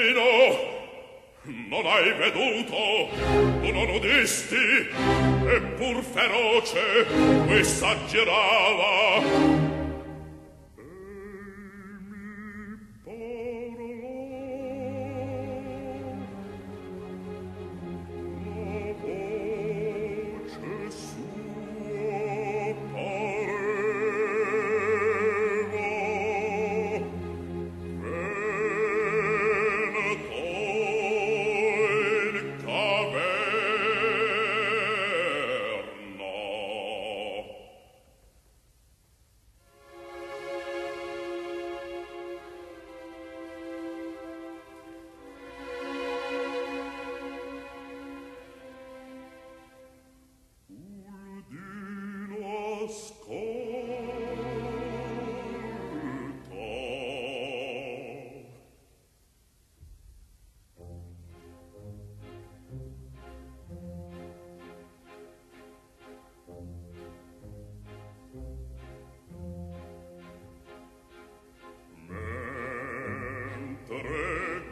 bambino non hai veduto tu non udisti eppur feroce questa girava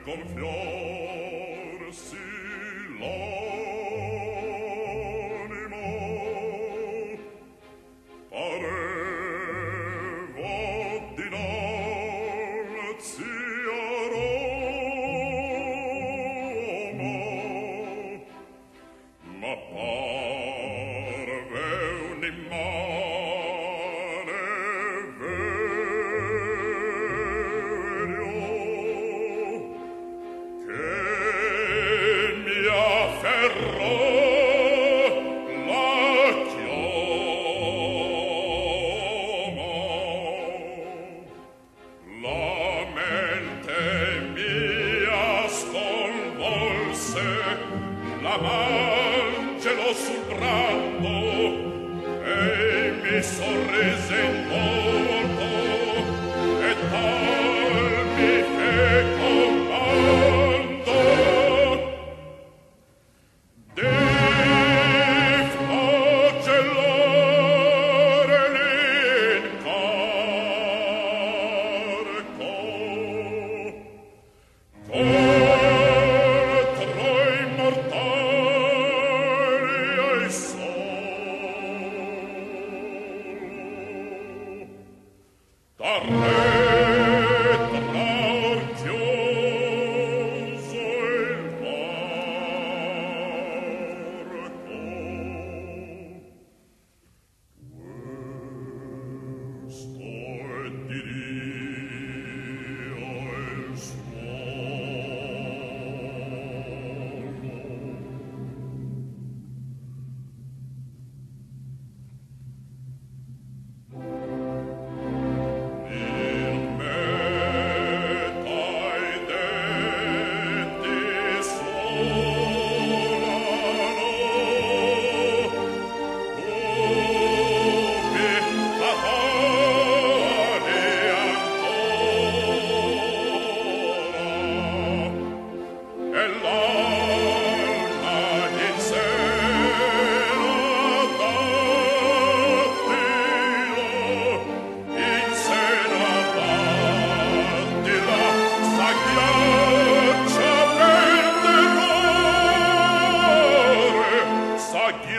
come fior l'amangelo sul brando e mi sorrese un po'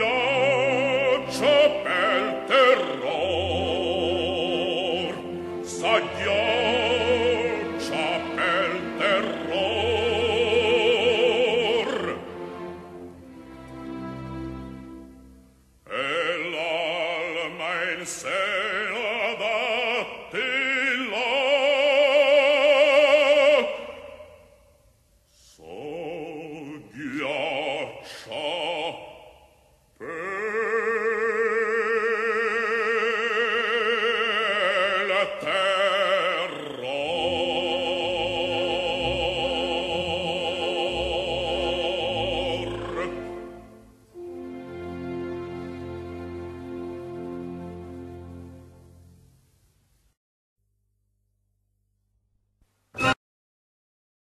Oh.